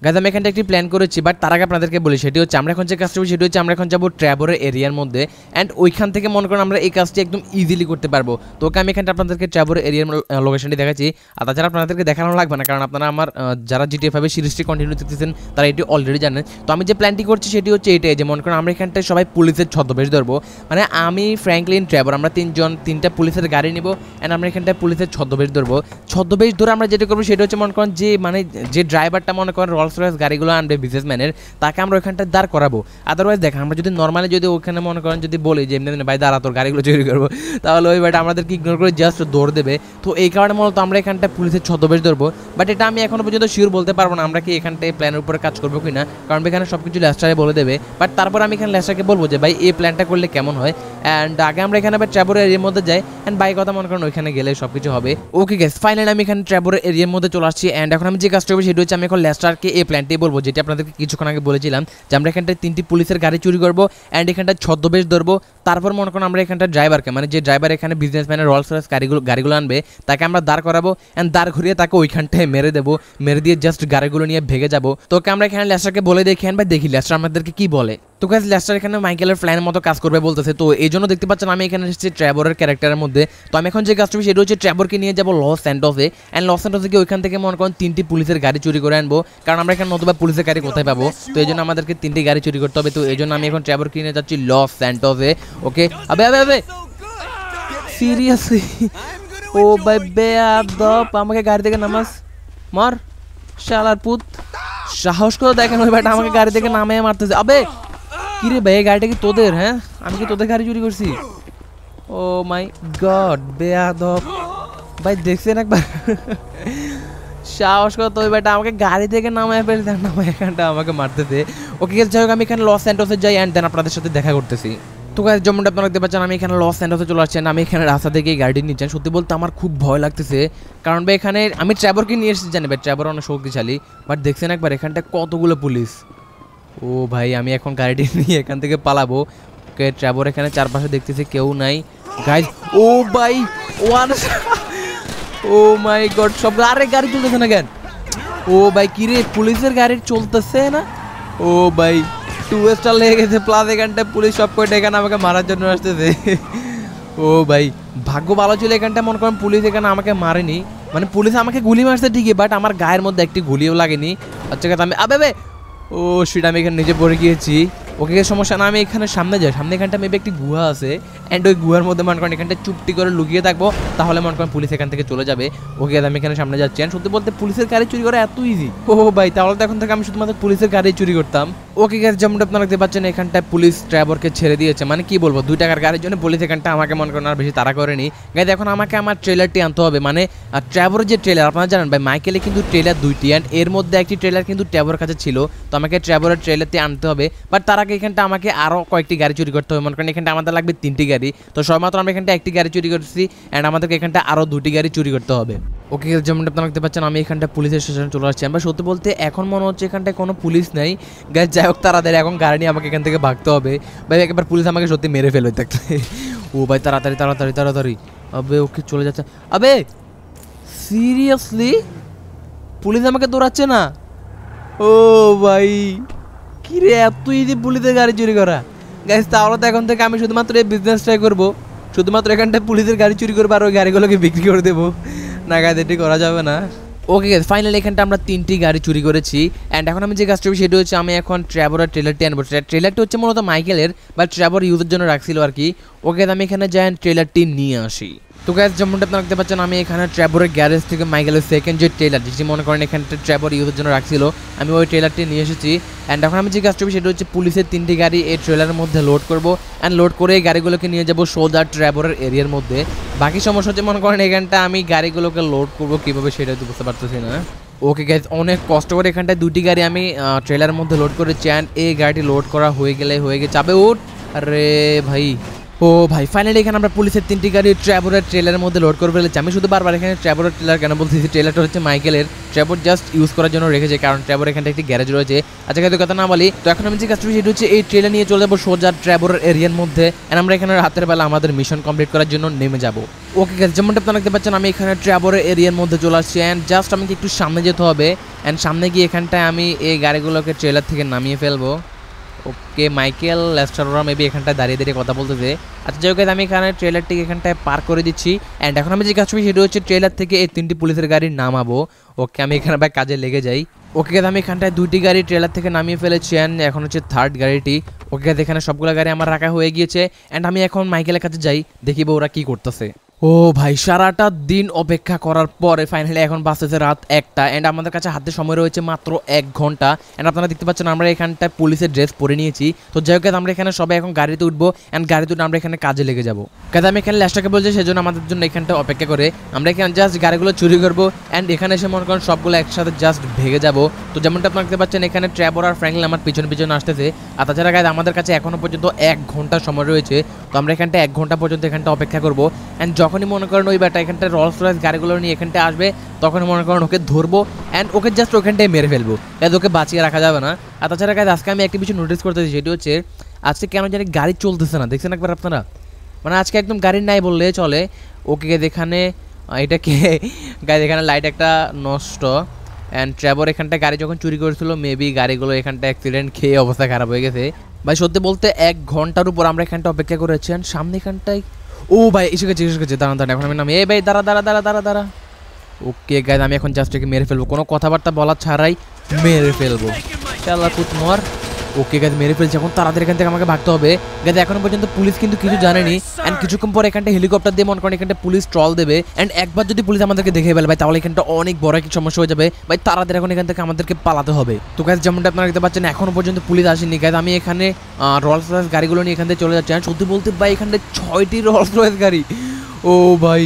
A: গাইজ আমি এখানটা একটি প্ল্যান করেছি বাট তার আগে আপনাদেরকে বলি, সেটি হচ্ছে আমরা এখন যে কাজটা সেটি হচ্ছে আমরা এখন যাব ট্র্যাবরের এরিয়ার মধ্যে অ্যান্ড ওইখান থেকে মনে করেন আমরা এই কাজটি একদম ইজিলি করতে পারব। তো ওকে আমি এখানটা আপনাদেরকে ট্র্যাবরের এরিয়ার লোকেশনটি দেখাচ্ছি। আর তাছাড়া আপনাদেরকে দেখানো লাগবে না, কারণ আপনারা আমার যারা জিটিএফ হবে সিরিজটি কন্টিনিউ দেখতেছেন, তারা এটি অলরেডি জানেন। তো আমি যে প্ল্যানটি করছি, সেটি হচ্ছে এটাই, যে মনে করেন আমরা এখানটায় সবাই পুলিশের ছদ্মবেশ ধরবো। মানে আমি ফ্র্যাঙ্কলিন ট্র্যাবর আমরা তিনজন, তিনটা পুলিশের গাড়ি নিব অ্যান্ড আমরা এখানটায় পুলিশের ছদ্মবেশ ধরবো। ছদ্মবেশ ধরে আমরা যেটা করব, সেটা হচ্ছে মনে করেন যে মানে যে ড্রাইভারটা মনে করেন রলস রয়েস গাড়িগুলো আনবে বিজনেসম্যানের তাকে আমরা ওইখানটায় দাঁড় করাবো। আদারওয়াইজ দেখেন, আমরা যদি নর্মালি যদি ওখানে মনে করেন, যদি বলি যে, এমনি ভাই, দাঁড়া, তোর গাড়িগুলো চুরি করব, তাহলে ওই ভাইটা আমাদেরকে ইগনোর করে জাস্ট দৌড় দেবে। তো এই কারণে মূলত আমরা এখানটায় পুলিশের ছদ্মবেশ ধরবো। বাট এটা আমি এখনও পর্যন্ত শিওর বলতে পারব না, আমরা কি এখানটায় প্ল্যানের উপরে কাজ করব কিনা। কারণ এখানে সব কিছু ল্যাস্টারে বলে দেবে। বাট তারপর আমি এখানে ল্যাস্টারকে বলব যে, ভাই, এই প্ল্যানটা করলে কেমন হয়? অ্যান্ড আগে আমরা এখানে আবার ট্র্যাভেলের এরিয়ার মধ্যে যাই। অ্যান্ড বাই কথা মনে করেন ওইখানে গেলে সব কিছু হবে। ওকে গেস ফাইনালি আমি এখানে ট্র্যাভেলের এরিয়ার মধ্যে চলে আসছি। অ্যান্ড এখন আমি যে কাজটা করব, সেটা হচ্ছে আমি এখন ল্যাস্টারকে এই প্ল্যানটাই বলব, যেটা আপনাদেরকে কিছুক্ষণ আগে বলেছিলাম যে আমরা এখানটায় তিনটি পুলিশের গাড়ি চুরি করব অ্যান্ড এখানটা ছদ্মবেশ ধরবো। তারপর মনে করেন আমরা এখানটা ড্রাইভারকে মানে যে ড্রাইভার এখানে বিজনেসম্যানের রলস রয়েস গাড়িগুলো গাড়িগুলো আনবে, তাকে আমরা দাঁড় করাবো অ্যান্ড দাঁড় ঘুরিয়ে তাকে ওইখানটায় মেরে দেবো, মেরে দিয়ে জাস্ট গাড়িগুলো নিয়ে ভেগে যাব। তোকে আমরা এখানে ল্যাসটাকে বলে দেখি ভাই? দেখি ল্যাসটা আমাদেরকে কি বলে? তো গাইজ ল্যাস্টার এখানে মাইকেলের প্ল্যানের মতো কাজ করবে বলতেছে। তো এই জন্য দেখতে পাচ্ছেন আমি এখানে এসেছি ট্র্যাভরের ক্যারেক্টারের মধ্যে। তো আমি এখন যে কাজটা সেটা হচ্ছে ট্র্যাভরকে নিয়ে যাব লস স্যান্টসে অ্যান্ড লস স্যান্টসে গিয়ে ওইখান থেকে মনে করেন তিনটি পুলিশের গাড়ি চুরি করে আনব। কারণ আমরা এখানে নতুবা পুলিশের গাড়ি কোথায় পাবো? তো এই জন্য আমাদেরকে তিনটি গাড়ি চুরি করতে হবে। তো এই জন্য আমি এখন ট্র্যাভরকে নিয়ে যাচ্ছি লস স্যান্টসে ওকে আবে আবে আবে! সিরিয়াসলি ও ভাই বেয়াদব আমাকে গাড়ি থেকে নামাস। মার, শালার পুত। সাহস করে দেখেন ওই ভাইটা আমাকে গাড়ি থেকে নামে মারতেছে। আবে! কি রে ভাই এই গাড়িটা কি তোদের হ্যাঁ? আমি কি তোদের গাড়ি চুরি করছি? ও মাই গড, বেয়াদব। ভাই, দেখছেন একবার? সাহস করে তো ওই আমাকে গাড়ি থেকে নামায় ফেলতে নামায় এখানটা আমাকে মারতেছে ওকে, যাই হোক, আমি এখানে লস অ্যান্ডোসে যাই অ্যান্ড দেন আপনাদের সাথে দেখা করতেছি। তো গাইজ যেমনটা আপনারা দেখতে পাচ্ছেন, আমি এখানে লস অ্যান্ডোসে চলে আসছেন আমি এখানে রাস্তা থেকে গাড়ি নিচ্ছেন সত্যি বলতে আমার খুব ভয় লাগতেছে, কারণ ভাই, এখানে আমি ট্র্যাভরকে নিয়ে এসেছি, জানি ভাই ট্র্যাভর অনেক শক্তিশালী বাট দেখছেন একবার এখানটা কতগুলো পুলিশ ও ভাই, আমি এখন গাড়িটি নিয়ে এখান থেকে পালাবো। ওকে ট্র্যাভর এখানে চারপাশে দেখতেছি কেউ নাই। গাইজ ও ভাই ওয়ান ও মাই গড সব আরে গাড়ি চলতেছে না কেন? ও ভাই, কি রে, পুলিশের গাড়ি চলতেছে না? ও ভাই টু স্টার লেগে গেছে প্লাস এখানটায় পুলিশ সব কয়টা, এখানে আমাকে মারার জন্য আসতেছে। ও ভাই, ভাগ্য ভালো ছিল এখানটা মনে করেন পুলিশ এখানে আমাকে মারেনি। মানে পুলিশ আমাকে গুলি মারছে ঠিকই বাট আমার গায়ের মধ্যে একটি গুলিও লাগেনি। আচ্ছা আমি আবে ও সেটা আমি এখানে নিচে পড়ে গিয়েছি। ওকে সমস্যা না, আমি এখানে সামনে যাই। সামনে এখানটা মেবি একটি গুহা আছে অ্যান্ড ওই গুহার মধ্যে মনে করেন এখানটা চুপটি করে লুকিয়ে থাকব, তাহলে মনে করেন পুলিশ এখান থেকে চলে যাবে। ওকে আমি এখানে সামনে যাচ্ছি। অ্যান্ড সত্যি বলতে পুলিশের গাড়ি চুরি করা এত ইজি ও ভাই, তাহলে তো এখন থেকে আমি শুধুমাত্র পুলিশের গাড়ি চুরি করতাম। ওকে গ্যাস যেমনটা আপনারা দেখতে পাচ্ছেন, এখানটায় পুলিশ ড্রাইভারকে ছেড়ে দিয়েছে। মানে কি বলব, দুই টাকার গাড়ির জন্য পুলিশ এখানটা আমাকে মনে করেন আর বেশি তাড়া করেনি। গাইজ এখন আমাকে আমার ট্রেলারটি আনতে হবে। মানে ট্রাভেলের যে ট্রেলার আপনারা জানেন ভাই মাইকেলে কিন্তু ট্রেলার দুইটি। অ্যান্ড এর মধ্যে একটি ট্রেলার কিন্তু ট্রাভেলের কাছে ছিল। তো আমাকে ট্রাভেলের ট্রেলারটি আনতে হবে। বাট তার এখানটা আমাকে আরও কয়েকটি গাড়ি চুরি করতে হবে। মনে করেন এখানটা আমাদের লাগবে তিনটি গাড়ি। তো সবেমাত্র আমরা এখানটা একটি গাড়ি চুরি করছি অ্যান্ড আমাদেরকে এখানটা আরও দুটি গাড়ি চুরি করতে হবে। ওকে যেমন আপনারা দেখতে পাচ্ছেন, আমি এখানটা পুলিশের স্টেশনে চলে আসছি। আমরা সত্যি বলতে এখন মনে হচ্ছে এখানটায় কোনো পুলিশ নেই। গাছ যাই হোক, তাড়াতাড়ি এখন গাড়ি নিয়ে আমাকে এখান থেকে ভাগতে হবে। ভাই, একবার পুলিশ আমাকে সত্যি মেরে ফেলবে থাকতে ও ভাই, তাড়াতাড়ি তাড়াতাড়ি তাড়াতাড়ি। আবে ওকে চলে যাচ্ছে? আবে সিরিয়াসলি পুলিশ আমাকে দৌড়াচ্ছে না? ও ভাই। কি রে এত ইজি পুলিশের গাড়ি চুরি করা। গাইস তাহলে তো এখন থেকে আমি শুধুমাত্র এই বিজনেসটাই করব। শুধুমাত্র এখানটায় পুলিশের গাড়ি চুরি করব আর ওই গাড়িগুলোকে বিক্রি করে দেবো। না গাইজ এটি করা যাবে না। ওকে গাইজ ফাইনালি এখানটা আমরা তিনটি গাড়ি চুরি করেছি। অ্যান্ড এখন আমি যে কাজটা করব, সেটা হচ্ছে আমি এখন ট্র্যাভোর ট্রেলারটি আনব। ট্রেলারটি হচ্ছে মূলত মাইকেলের বা ট্র্যাভোর ইউজের জন্য রাখছিল আর কি। ওকে আমি এখানে যাই ট্রেলারটি নিয়ে আসি। তো গ্যাস যেমনটা আপনারা দেখতে পাচ্ছেন, আমি এখানে ট্র্যাভোরের গ্যারেজ থেকে মাইকেলের সেকেন্ড যে ট্রেলার যেটি মনে করেন এখানটা ট্র্যাভোর ইউজের জন্য রাখছিল, আমি ওই ট্রেলারটি নিয়ে এসেছি। অ্যান্ড এখন আমি যে কাজটা সেটা হচ্ছে পুলিশের তিনটি গাড়ি এই ট্রেলারের মধ্যে লোড করব। অ্যান্ড লোড করে এই গাড়িগুলোকে নিয়ে যাব সোজা ট্র্যাভোরের এরিয়ার মধ্যে। বাকি সমস্যা হচ্ছে, মনে করেন এখানটা আমি গাড়িগুলোকে লোড করব কীভাবে, সেটা তো বুঝতে পারতেছি না। ওকে গ্যাস অনেক কষ্ট করে এখানটায় দুটি গাড়ি আমি ট্রেলারের মধ্যে লোড করেছি। অ্যান্ড এই গাড়িটি লোড করা হয়ে গেলে, হয়ে গেছে। আবে উঠ! আরে ভাই! ও ভাই ফাইনালি এখানে আমরা পুলিশের তিনটি গাড়ি ট্র্যাভোরের ট্রেলারের মধ্যে লোড করে ফেলেছি। আমি শুধু বারবার এখানে ট্র্যাভোরের ট্রেলার কেন বলতেছি? ট্রেলারটা হচ্ছে মাইকেলের ট্র্যাভোর জাস্ট ইউজ করার জন্য রেখেছে, কারণ ট্র্যাভোর এখানটা একটি গ্যারেজ রয়েছে। আচ্ছা কিন্তু কথা না বলি, তো এখন আমি যে কাজটা সেটা হচ্ছে এই ট্রেলার নিয়ে চলে যাব সোজা ট্র্যাভোরের এরিয়ার মধ্যে। And আমরা এখানে রাতের বেলা আমাদের মিশন কমপ্লিট করার জন্য নেমে যাব। ওকে গেছে যেমনটা আপনারা দেখতে পাচ্ছেন, আমি এখানে ট্র্যাভোরের এরিয়ার মধ্যে চলে আসছি। অ্যান্ড জাস্ট আমাকে একটু সামনে যেতে হবে। অ্যান্ড সামনে গিয়ে এখানটায় আমি এই গাড়িগুলোকে ট্রেলার থেকে নামিয়ে ফেলব। ওকে, মাইকেল লেস্টাররা মেবি এখানটায় দাঁড়িয়ে দাঁড়িয়ে কথা বলতেছে আচ্ছা যাই আমি এখানে ট্রেলারটিকে এখানটায় পার করে দিচ্ছি। অ্যান্ড এখন আমি যে কাজ করি সেটা হচ্ছে ট্রেলার থেকে এই তিনটি পুলিশের গাড়ি নামাবো। ওকে, আমি এখানে ভাই কাজে লেগে যাই। ওকে আমি এখানটায় দুইটি গাড়ি ট্রেলার থেকে নামিয়ে ফেলেছি। অ্যান্ড এখন হচ্ছে থার্ড গাড়িটি। ওকে এখানে সবগুলো গাড়ি আমার রাখা হয়ে গিয়েছে। অ্যান্ড আমি এখন মাইকেলের কাছে যাই দেখিব ওরা কি করতেছে। ও ভাই, সারাটা দিন অপেক্ষা করার পরে ফাইনালি এখন বাঁচতেছে রাত একটা। অ্যান্ড আমাদের কাছে হাতে সময় রয়েছে মাত্র এক ঘণ্টা। অ্যান্ড আপনারা দেখতে পাচ্ছেন আমরা এখানটায় পুলিশের ড্রেস পরে নিয়েছি। তো যাই হোক আমরা এখানে সবাই এখন গাড়িতে উঠবো। অ্যান্ড গাড়িতে উঠে আমরা এখানে কাজে লেগে যাব। কাজে আমি এখানে ল্যাশটাকে বলছি, সেজন্য আমাদের জন্য এখানটা অপেক্ষা করে। আমরা এখানে জাস্ট গাড়িগুলো চুরি করব। অ্যান্ড এখানে এসে মনে করেন সবগুলো একসাথে জাস্ট ভেঙে যাব। তো যেমনটা আপনারা দেখতে পাচ্ছেন, এখানে ট্র্যাভর আর ফ্র্যাঙ্কলিন আমার পিছনে পিছনে আসতেছে। আর তাছাড়া গাইজ আমাদের কাছে এখনও পর্যন্ত এক ঘণ্টা সময় রয়েছে। তো আমরা এখানটা এক ঘণ্টা পর্যন্ত এখানটা অপেক্ষা করব। অ্যান্ড যখনই মনে করেন ওই ব্যাটা এখানটা রলস রয়েস গাড়িগুলো নিয়ে এখানটা আসবে তখন মনে করেন ওকে ধরবো অ্যান্ড ওকে জাস্ট ওখানটায় মেরে ফেলব। গাইজ ওকে বাঁচিয়ে রাখা যাবে না। আর তাছাড়া গাইজ আজকে আমি একটা বিষয় নোটিস করতেছি সেটি হচ্ছে আজকে কেন জানি গাড়ি চলতেছে না। দেখছেন একবার আপনারা? মানে আজকে একদম গাড়ি নাই বললে চলে। ওকে যেখানে এটাকে গাইজ এখানে লাইট একটা নষ্ট। অ্যান্ড ট্র্যাভর এখানটা গাড়ি যখন চুরি করেছিল মেবি গাড়িগুলো এখানটা অ্যাক্সিডেন্ট খেয়ে অবস্থা খারাপ হয়ে গেছে। ভাই, সত্যি বলতে এক ঘণ্টার উপর আমরা এখানটা অপেক্ষা করেছি and সামনে এখানটায় ও ভাই, এসে গেছে এসে গেছে। দাঁড়ান দাঁড়ান, এখন আমি নাম। এই ভাই, দাঁড়া দাঁড়া দাঁড়া দাঁড়া দাঁড়া। ওকে গাইজ আমি এখন জাস্ট মেরে ফেলব। কোনো কথাবার্তা বলা ছাড়াই মেরে ফেলব। চাল্লা কুতমর। ওকে গাইজ মেরে ফেলছে। এখন তাড়াতাড়ি এখান থেকে আমাকে ভাগতে হবে। গাইজ এখনও পর্যন্ত পুলিশ কিন্তু কিছু জানেনি। অ্যান্ড কিছুক্ষণ পর এখানটা হেলিকপ্টার দিয়ে, মনে করেন এখানটা পুলিশ ট্রল দেবে। অ্যান্ড একবার যদি পুলিশ আমাদেরকে দেখে ফেলে, ভাই, তাহলে এখানটা অনেক বড় একটা সমস্যা হয়ে যাবে। ভাই, তাড়াতাড়ি এখন এখান থেকে আমাদেরকে পালাতে হবে। তো গাইজ যেমনটা আপনারা দেখতে পাচ্ছেন, এখনও পর্যন্ত পুলিশ আসেনি। গাইজ আমি এখানে রয়্যালস রয়েস গাড়িগুলো নিয়ে এখান থেকে চলে যাচ্ছি। সত্যি বলতে, ভাই এখানটা ছয়টি রয়্যালস রয়েস গাড়ি। ও ভাই,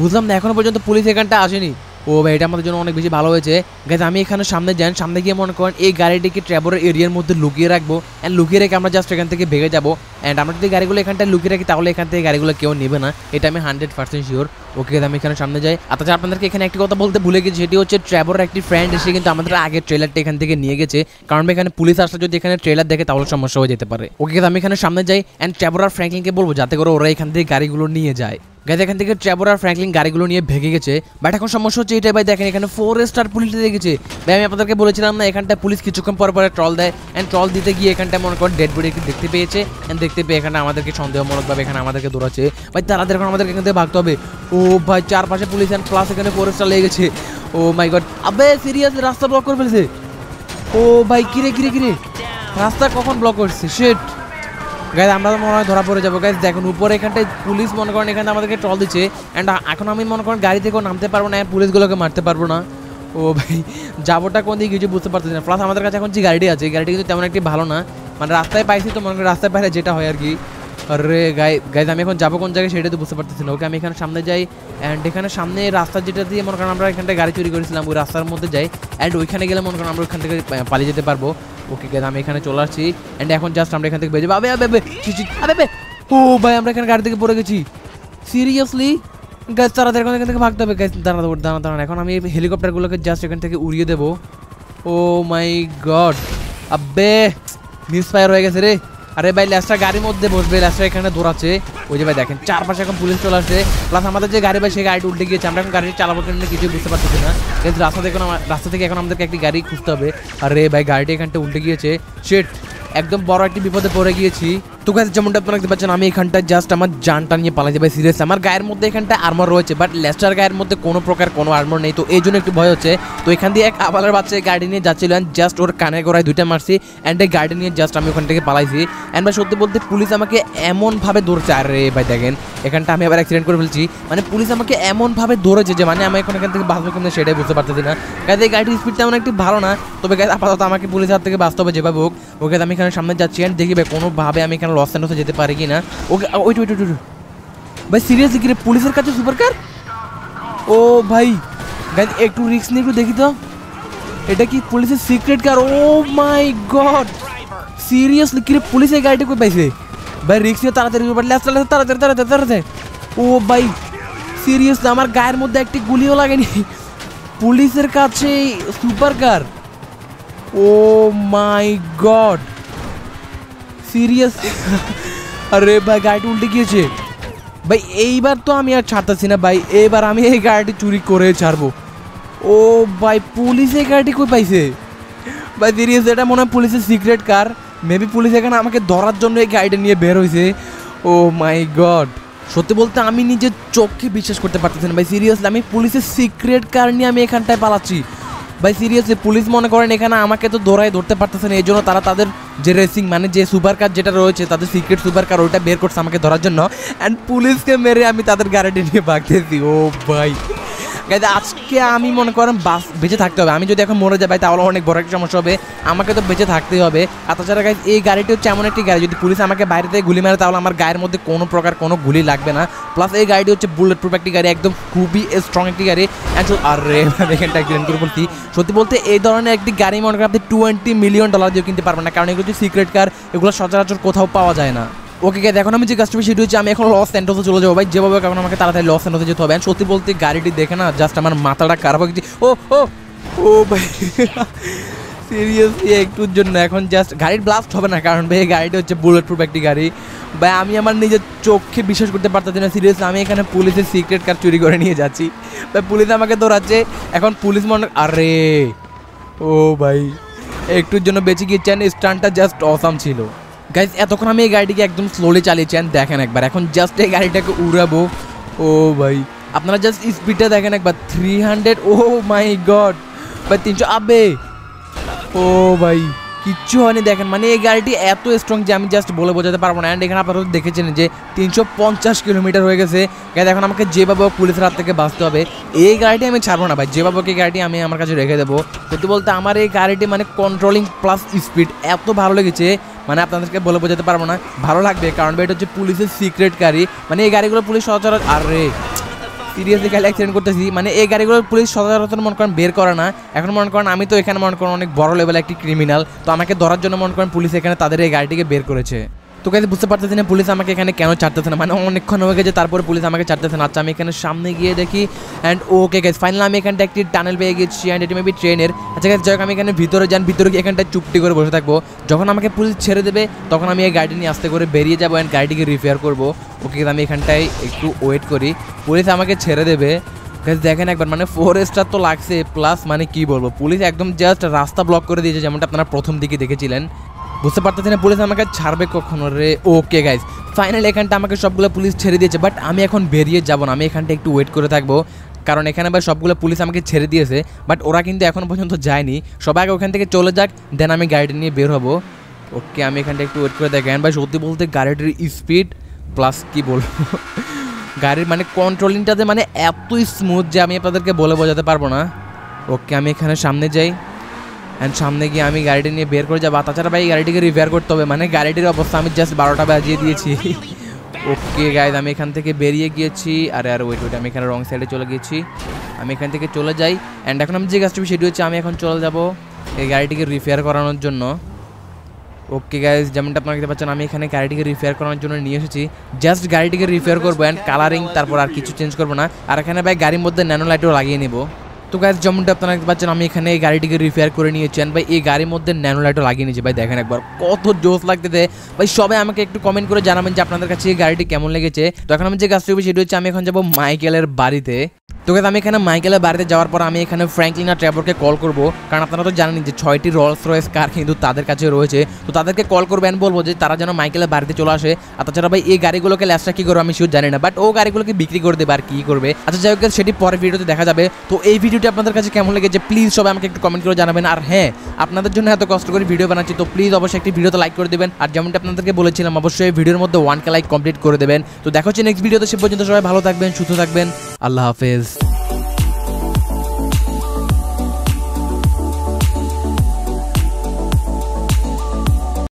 A: বুঝলাম না, এখনও পর্যন্ত পুলিশ এখানটা আসেনি। ও ভাই, এটা আমাদের জন্য অনেক বেশি ভালো হয়েছে। গাইজ আমি এখানে সামনে যান, সামনে গিয়ে মনে করেন এই গাড়িটিকে ট্র্যাভেলের এরিয়ার মধ্যে লুকিয়ে রাখব অ্যান্ড লুকিয়ে রেখে আমরা জাস্ট এখান থেকে ভেঙে যাব। অ্যান্ড আমরা যদি গাড়িগুলো এখানটায় লুকিয়ে রাখি, তাহলে এখান থেকে গাড়িগুলো কেউ নেবে না। এটা আমি হান্ড্রেড পার্সেন্ট শিওর ওকে আমি এখানে সামনে যাই। আর তাছাড়া আপনাদেরকে এখানে একটি কথা বলতে ভুলে গেছি, সেটি হচ্ছে ট্র্যাভেলের একটি ফ্রেন্ড এসে কিন্তু আমাদের আগের ট্রেলারটা এখান থেকে নিয়ে গেছে। কারণ এখানে পুলিশ আসলে যদি এখানে ট্রেলার দেখে, তাহলে সমস্যা হয়ে যেতে পারে। ওকে আমি এখানে সামনে যাই অ্যান্ড ট্র্যাভেলার ফ্র্যাঙ্কলিনকে বলব, যাতে করে ওরা এখান থেকে গাড়িগুলো নিয়ে যায়। গাইজ এখান থেকে ট্র্যাভেল আর ফ্র্যাঙ্কলিন গাড়িগুলো নিয়ে ভেগে গেছে। বাট এখন সমস্যা হচ্ছে এটাই ভাই, দেখেন, এখানে ফোর স্টার পুলিশ দেখেছে ভাই, আমি আপনাদেরকে বলেছিলাম না, এখানটা পুলিশ কিছুক্ষণ পর পরে ট্রল দেয়। অ্যান্ড ট্রল দিতে গিয়ে এখানটায় মনে করেন ডেড বডি দেখতে পেয়েছে। অ্যান্ড দেখতে পেয়ে এখানে আমাদেরকে সন্দেহমূলকভাবে এখানে আমাদেরকে দৌড়াচ্ছে। ভাই তাড়াতাড়ি এখন আমাদেরকে এখান থেকে ভাগতে হবে। ও ভাই, চারপাশে পুলিশ অ্যান্ড প্লাস এখানে ফোর স্টার লেগে গেছে। ও মাই গড আবে সিরিয়াস রাস্তা ব্লক করে ফেলেছে। ও ভাই, কিরে কিরে কিরে? রাস্তা কখন ব্লক করছে? শেট গাইজ আমরা তো মনে হয় ধরা পড়ে যাব। গাইজ দেখুন, উপরে এখানটায় পুলিশ মনে করেন এখানে আমাদেরকে ট্রল দিচ্ছে। অ্যান্ড এখন আমি মনে করেন গাড়ি থেকেও নামতে পারব না পুলিশগুলোকে মারতে পারব না। ও ভাই, যাবোটা কোন দিকে কিছু বুঝতে পারতেছি না। প্লাস আমাদের কাছে এখন যে গাড়িটি আছে গাড়িটি কিন্তু তেমন একটি ভালো না। মানে রাস্তায় পাইছি তো মনে করেন, রাস্তায় পাইলে যেটা হয় আর কি। আরে গাই গাইজ আমি এখন যাব কোন জায়গায় সেটা তো বুঝতে পারতেছি না। ওকে, আমি এখানে সামনে যাই। অ্যান্ড এখানে সামনে রাস্তা যেটা দিয়ে মনে করেন আমরা এখানটায় গাড়ি চুরি করেছিলাম, ওই রাস্তার মধ্যে যাই। অ্যান্ড ওইখানে গেলে মনে করেন আমরা ওইখান থেকে পালিয়ে যেতে পারব। ওকে গেদ আমি এখানে চলে আসছি। অ্যান্ড এখন জাস্ট আমরা এখান থেকে বেজে আবে আবে আবে ও ভাই, আমরা এখানে গাড়ি থেকে পড়ে গেছি। সিরিয়াসলি গাছ তাড়াতাড়ি এখন এখান থেকে ভাগতে হবে। গাছ দাঁড়া দাঁড়া দাঁড়ান এখন আমি হেলিকপ্টারগুলোকে জাস্ট এখান থেকে উড়িয়ে দেবো। ও মাই গড আব্বে মিসফায়ার হয়ে গেছে রে। আরে ভাই ল্যাসটা গাড়ির মধ্যে বসবে ল্যাসটা এখানে দৌড়াচ্ছে। ওই যে ভাই দেখেন, চারপাশে এখন পুলিশ চলে আসছে। প্লাস আমাদের যে গাড়ি ভাই সে গাড়িটা উল্টে গিয়েছে। আমরা এখন গাড়ি চালাবো কেন কিছুই বুঝতে পারতেছি না। কিন্তু রাস্তা থেকে রাস্তা থেকে এখন আমাদেরকে একটি গাড়ি খুঁজতে হবে। আরে ভাই, গাড়িটা এখানটা উল্টে গিয়েছে। শেট একদম বড় একটি বিপদে পড়ে গিয়েছি। তো গাছ যেমনটা আপনারা দেখতে পাচ্ছেন, আমি এখানটা জাস্ট আমার জানটা নিয়ে পালাতে ভাই সিরিয়াস আমার গায়ের মধ্যে এখানটা আর্মার রয়েছে বাট লেস্টার গায়ের মধ্যে কোনো প্রকার কোনো আর্মার নেই। তো এই জন্য একটু ভয় হচ্ছে। তো এখান দিয়ে এক আবালের বাচ্চা গাড়ি নিয়ে যাচ্ছিল অ্যান্ড জাস্ট ওর কানে গোড়ায় দুইটা মারছি অ্যান্ড এই গাড়ি নিয়ে জাস্ট আমি ওখান থেকে পালাইছি। অ্যান্ড ভাই, সত্যি বলতে পুলিশ আমাকে এমনভাবে ধরছে। আরে ভাই, দেখেন, এখানটা আমি আবার অ্যাক্সিডেন্ট করে ফেলছি। মানে পুলিশ আমাকে এমনভাবে ধরেছে যে মানে আমি এখন এখান থেকে বাঁচবো কেমন সেটাই বুঝতে পারতেছি না। গাইজ এই গাড়ির স্পিড তেমন একটি ভালো না। তবে গাইজ আপাতত আমাকে পুলিশ হাত থেকে বাঁচতে হবে যেভাবে হোক। ওকে আমি এখানে সামনে যাচ্ছি অ্যান্ড দেখি ভাই কোনোভাবে আমি এখানে লস অ্যান্ডসে যেতে পারি কি না ওকে ওইট ওইট ওইট ভাই সিরিয়াসলি কি রে, পুলিশের কাছে সুপার কার ও ভাই গাইজ একটু রিস্ক নিয়ে একটু দেখি তো। এটা কি পুলিশের secret car oh my god seriously কি রে, পুলিশ এই গাড়িটা কই পাইছে? ভাই রিক্স নিয়ে তাড়াতাড়ি বাড়লে আসতে আসতে তাড়াতাড়ি তাড়াতাড়ি তাড়াতাড়ি। ও ভাই সিরিয়াসলি আমার গায়ের মধ্যে একটি গুলিও লাগেনি। পুলিশের কাছে super car oh my god serious আরে ভাই, গাড়িটা উল্টে গিয়েছে। ভাই, এইবার তো আমি আর ছাড়তেছি না, ভাই। এবার আমি এই গাড়িটি চুরি করে ছাড়বো। ও ভাই, পুলিশ এই গাড়িটি কই পাইছে? ভাই সিরিয়াস এটা মনে হয় পুলিশের সিক্রেট কার মেবি পুলিশ এখানে আমাকে ধরার জন্য এই গাড়িটা নিয়ে বের হয়েছে ও মাই গড সত্যি বলতে আমি নিজের চোখে বিশ্বাস করতে পারতেছি না। ভাই সিরিয়াসলি আমি পুলিশের সিক্রেট কার নিয়ে আমি এখানটায় পালাচ্ছি। ভাই সিরিয়াসলি পুলিশ মনে করেন এখানে আমাকে তো দৌড়াই ধরতে পারতেছে না, এই জন্য তারা তাদের যে রেসিং মানে যে সুপার কার যেটা রয়েছে, তাদের সিক্রেট সুপার কার ওইটা বের করছে আমাকে ধরার জন্য। অ্যান্ড পুলিশকে মেরে আমি তাদের গাড়িটি নিয়ে ভাগতেছি। ও ভাই। গাইজ আজকে আমি মনে করেন বাস বেঁচে থাকতে হবে। আমি যদি এখন মরে যাই তাহলে অনেক বড় একটা সমস্যা হবে। আমাকে তো বেঁচে থাকতেই হবে। আর তাছাড়া গাইজ এই গাড়িটি হচ্ছে এমন একটি গাড়ি। যদি পুলিশ আমাকে বাইরে থেকে গুলি মারে, তাহলে আমার গায়ের মধ্যে কোনো প্রকার কোনো গুলি লাগবে না। প্লাস এই গাড়িটি হচ্ছে বুলেট প্রুফ একটি গাড়ি, একদম খুবই স্ট্রং একটি গাড়ি। আর রে অ্যাক্সিডেন্ট করে বলছি সত্যি বলতে, এই ধরনের একটি গাড়ি মনে করেন আপনি টোয়েন্টি মিলিয়ন ডলার দিয়ে কিনতে পারবেন না। কারণ এগুলো হচ্ছে সিক্রেট কার এগুলো সচরাচর কোথাও পাওয়া যায় না। ওকে গে এখন আমি যে কাজটা সেটি হচ্ছে আমি এখন লস অ্যান্ডোসে চলে যাব। ভাই, যেভাবে কারণ আমাকে তাড়াতাড়ি লস অ্যান্ডোসে যেতে হবে। সত্যি বলতে গাড়িটি দেখে না জাস্ট আমার মাথাটা খারাপ হয়ে ও ও ও ভাই সিরিয়াসলি একটুর জন্য এখন জাস্ট গাড়ির ব্লাস্ট হবে না, কারণ ভাই গাড়িটা হচ্ছে বুলেট প্রুফ একটি গাড়ি। ভাই, আমি আমার নিজের চোখে বিশ্বাস করতে পারতেছি না সিরিয়াসলি আমি এখানে পুলিশের সিক্রেট কার চুরি করে নিয়ে যাচ্ছি। ভাই, পুলিশ আমাকে দৌড়াচ্ছে এখন পুলিশ মনে, আরে, ও ভাই, একটুর জন্য বেঁচে গিয়েছেন স্টানটা জাস্ট অসাম ছিল। গাইজ এতক্ষণ আমি এই গাড়িটিকে একদম স্লোলি চালিয়েছেন দেখেন একবার। এখন জাস্ট এই গাড়িটাকে উড়াবো। ও ভাই, আপনারা জাস্ট স্পিডটা দেখেন একবার। Three hundred oh my god ভাই, তিনশো, আবে! ও ভাই, কিচ্ছু হয়নি দেখেন। মানে এই গাড়িটি এত স্ট্রং যে আমি জাস্ট বলে বোঝাতে পারব না। অ্যান্ড এখানে আপনারা দেখেছেন যে তিনশো পঞ্চাশ কিলোমিটার হয়ে গেছে। গাইজ এখন আমাকে যেভাবে পুলিশের হাত থেকে বাঁচতে হবে। এই গাড়িটি আমি ছাড়বো না ভাই। যেভাবে এই গাড়িটি আমি আমার কাছে রেখে দেবো। সত্যি বলতে আমার এই গাড়িটি মানে কন্ট্রোলিং প্লাস স্পিড এত ভালো লেগেছে। মানে আপনাদেরকে বলে বোঝাতে পারব না, ভালো লাগবে, কারণ এটা হচ্ছে পুলিশের সিক্রেট গাড়ি। মানে এই গাড়িগুলো পুলিশ সচরাচর আরে সিরিয়াসলি খালি অ্যাক্সিডেন্ট করতেছি। মানে এই গাড়িগুলো পুলিশ সচরাচর মনে করেন বের করে না। এখন মনে করেন আমি তো এখানে মনে করেন অনেক বড় লেভেল একটি ক্রিমিনাল তো আমাকে ধরার জন্য মনে করেন পুলিশ এখানে তাদের এই গাড়িটিকে বের করেছে। তো কাছে বুঝতে পারতেছি না পুলিশ আমাকে এখানে কেন ছাড়তেছে না? মানে অনেকক্ষণ হয়ে গেছে তারপরে পুলিশ আমাকে ছাড়তেছে না। আচ্ছা আমি এখানে সামনে গিয়ে দেখি অ্যান্ড ওকে গেছে ফাইনাল আমি এখানটা একটি টানেল পেয়ে গেছি অ্যান্ড এটি মেবি ট্রেনের আচ্ছা গেছে যাই আমি এখানে ভিতরে যান ভিতরে গিয়ে এখানটা চুপটি করে বসে থাকব। যখন আমাকে পুলিশ ছেড়ে দেবে তখন আমি এই গাড়ি নিয়ে আস্তে করে বেরিয়ে যাব অ্যান্ড গাড়িটিকে রিপেয়ার করব। ওকে আমি এখানটায় একটু ওয়েট করি। পুলিশ আমাকে ছেড়ে দেবে। Guys, দেখেন একবার মানে ফোর স্টার তো লাগছে প্লাস মানে কি বলব পুলিশ একদম জাস্ট রাস্তা ব্লক করে দিয়েছে যেমনটা আপনারা প্রথম দিকে দেখেছিলেন। বুঝতে পারতেছি না, পুলিশ আমাকে ছাড়বে কখনো রে? ওকে গাইজ ফাইনালি এখানটা আমাকে সবগুলো পুলিশ ছেড়ে দিয়েছে বাট আমি এখন বেরিয়ে যাব না। আমি এখানটা একটু ওয়েট করে থাকব, কারণ এখানে ভাই সবগুলো পুলিশ আমাকে ছেড়ে দিয়েছে বাট ওরা কিন্তু এখন পর্যন্ত যায়নি। সবাই আগে ওখান থেকে চলে যাক দেন আমি গাড়িটা নিয়ে বের হব। ওকে আমি এখানটা একটু ওয়েট করে দেখেন। ভাই, সত্যি বলতে গাড়িটির স্পিড প্লাস কি বলব? গাড়ির মানে কন্ট্রোলিংটাতে মানে এত স্মুথ যে আমি আপনাদেরকে বলে বোঝাতে পারব না। ওকে আমি এখানে সামনে যাই। অ্যান্ড সামনে গিয়ে আমি গাড়িটি নিয়ে বের করে যাব। তাছাড়া ভাই গাড়িটিকে রিপেয়ার করতে হবে। মানে গাড়িটির অবস্থা আমি জাস্ট বারোটা বাজিয়ে দিয়েছি। ওকে গাইজ আমি এখান থেকে বেরিয়ে গিয়েছি। আরে, আর ওয়েট ওয়েট আমি এখানে রং সাইডে চলে গিয়েছি। আমি এখান থেকে চলে যাই। অ্যান্ড এখন আমি যে কাজটা সেটি হচ্ছে আমি এখন চলে যাব এই গাড়িটিকে রিপেয়ার করানোর জন্য। ওকে গাইজ যেমনটা আপনারা দেখতে পাচ্ছেন, আমি এখানে গাড়িটিকে রিপেয়ার করার জন্য নিয়ে এসেছি। জাস্ট গাড়িটিকে রিপেয়ার করব অ্যান্ড কালারিং তারপর আর কিছু চেঞ্জ করব না। আর এখানে ভাই, গাড়ির মধ্যে ন্যানো লাইটও লাগিয়ে নেব। তো গাইজ যেমনটা আপনারা দেখতে পাচ্ছেন, আমি এখানে এই গাড়িটিকে রিপেয়ার করে নিয়েছেন ভাই, এই গাড়ির মধ্যে ন্যানো লাইটও লাগিয়ে নিয়েছি। ভাই, দেখেন একবার, কত জোস দেয় ভাই, সবাই আমাকে একটু কমেন্ট করে জানাবেন যে আপনাদের কাছে এই গাড়িটি কেমন লেগেছে। তো এখন আমি যে কাজটি করব সেটি হচ্ছে আমি এখন যাব মাইকেলের বাড়িতে। তো আমি এখানে মাইকেলের বাড়িতে যাওয়ার পর আমি এখানে ফ্র্যাঙ্কলিন আর ট্রেভরকে কল করব। কারণ আপনারা তো জানেন যে ছয়টি রলস রয়েস কার কিন্তু তাদের কাছে রয়েছে। তো তাদেরকে কল করবেন বলব যে তারা যেন মাইকেলের বাড়িতে চলে আসে। আর তাছাড়া ভাই, এই গাড়িগুলোকে ল্যাসটা কী করবে আমি শিওর জানি না। বাট ও গাড়িগুলোকে বিক্রি করে দেবে আর কী করবে। আচ্ছা যাই হোক সেটি পরের ভিডিওতে দেখা যাবে। তো এই ভিডিওটি আপনাদের কাছে কেমন লেগেছে প্লিজ সবাই আমাকে একটু কমেন্ট করে জানাবেন। আর হ্যাঁ আপনাদের জন্য এত কষ্ট করে ভিডিও বানাচ্ছি, তো প্লিজ অবশ্যই একটি ভিডিওতে লাইক করে দেবেন। আর যেমনটা আপনাদেরকে বলেছিলাম, অবশ্যই ভিডিওর মধ্যে ওয়ান কে লাইক কমপ্লিট করে দেবেন। তো দেখা হচ্ছে নেক্সট ভিডিওতে সে পর্যন্ত সবাই ভালো থাকবেন, সুস্থ থাকবেন। আল্লাহ হাফেজ।